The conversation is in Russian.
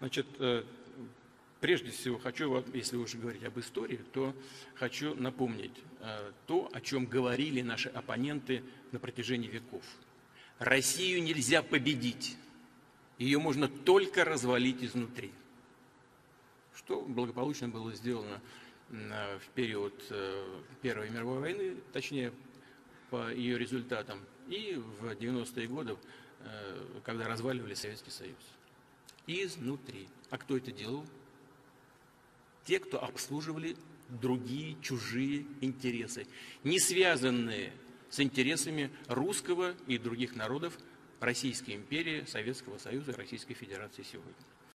Значит, э, прежде всего хочу, если уже говорить об истории, то хочу напомнить э, то, о чем говорили наши оппоненты на протяжении веков. Россию нельзя победить, ее можно только развалить изнутри. Что благополучно было сделано в период э, Первой мировой войны, точнее, по ее результатам, и в 90-е годы, когда разваливали Советский Союз изнутри. А кто это делал? Те, кто обслуживали другие чужие интересы, не связанные с интересами русского и других народов Российской империи, Советского Союза и Российской Федерации сегодня.